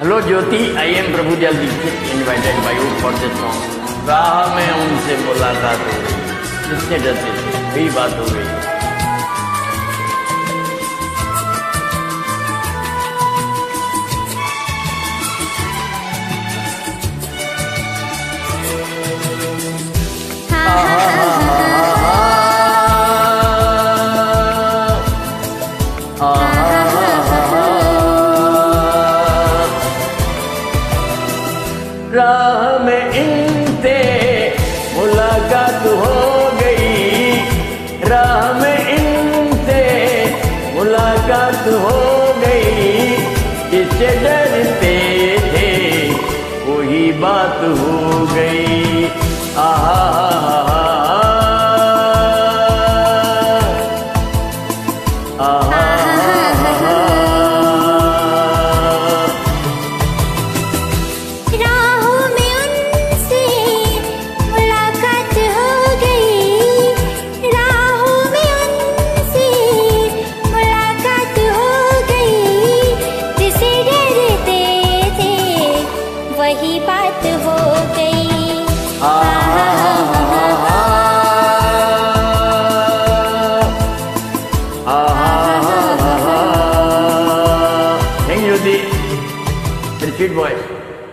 Hello Jyoti I am Prabhu जल्दी invited by for the song राह में उनसे बोला था तो जिसके डरते वही बात हो गई राह में इनसे मुलाकात हो गई। राह में इनसे मुलाकात हो गई। जिससे डरते थे वही बात हो गई। आहा। राहों वही बात हो गई Thank you, the, the sweet boy.